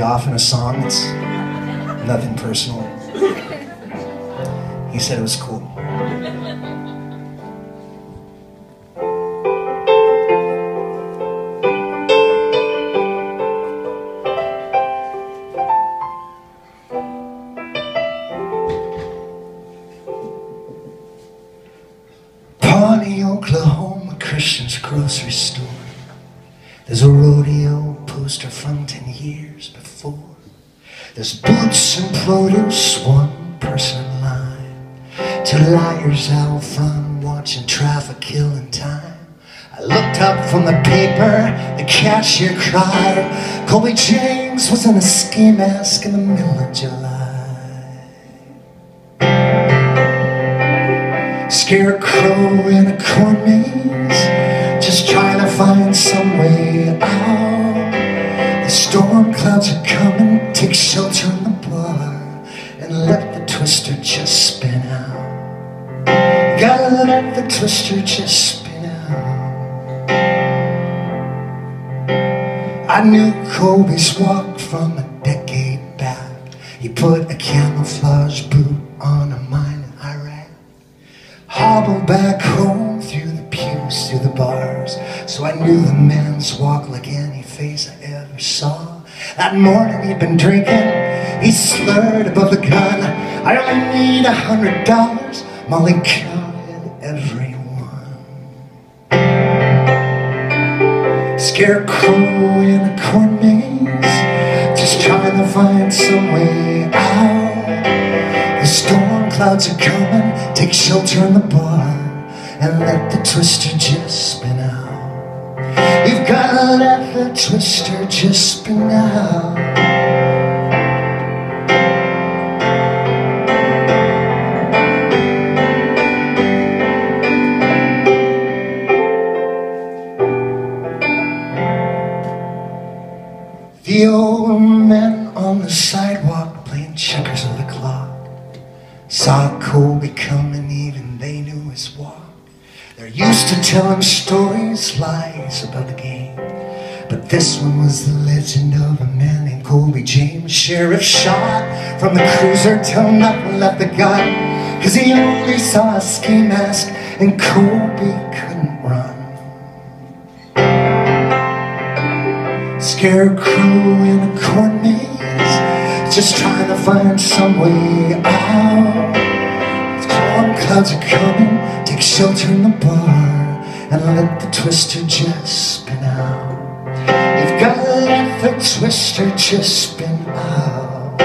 off in a song. It's nothing personal. He said it was cool. Pawnee, Oklahoma Christian's grocery store. There's a rodeo poster from ten years before. There's boots and produce, one person in line. Two liars out front watching traffic killing time. I looked up from the paper, the cashier cried. Colby James was in a ski mask in the middle of July. Scarecrow in a corn maze, just trying to find some way out. Twister just spin out. Gotta let the twister just spin out. I knew Colby's walk from a decade back. He put a camouflage boot on a mine in Iraq. Hobbled back home through the pews, through the bars. So I knew the man's walk like any face I ever saw. That morning he'd been drinking, he slurred above the gun. I only need a hundred dollars, Molly counted everyone. Scarecrow in a corn maze, just trying to find some way out. The storm clouds are coming, take shelter in the bar, and let the twister just spin out. You've gotta let the twister just spin out. The old man on the sidewalk playing checkers with the clock saw Colby coming, even they knew his walk. They're used to telling stories, lies about the game. But this one was the legend of a man named Colby James. Sheriff shot from the cruiser till nothing left the gun. Cause he only saw a ski mask and Colby couldn't run. Scarecrow in a corn maze, just trying to find some way out. Storm clouds are coming, take shelter in the bar, and let the twister just spin out. You've gotta let the twister just spin out.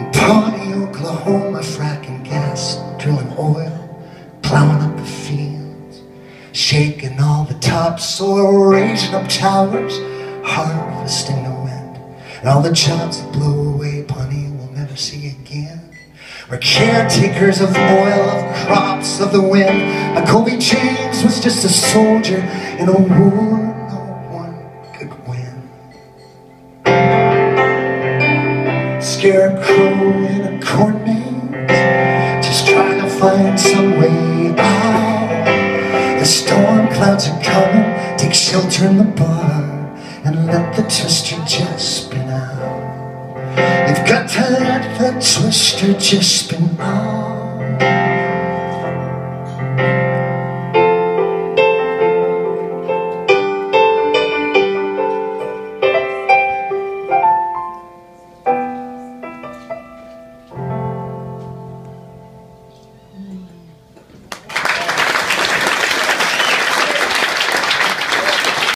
In Pawnee, Oklahoma, fracking gas, drilling oil, plowing up the fields, shaking all the topsoil, raising up towers, harvesting the wind, and all the jobs that blow away, Pawnee will never see. We're caretakers of oil, of crops, of the wind. But Colby James was just a soldier in a war no one could win. Scarecrow in a corn maze, just trying to find some way out. The storm clouds are coming, take shelter in the bar, and let the twister just spin out. You've got to let the twister just spin out.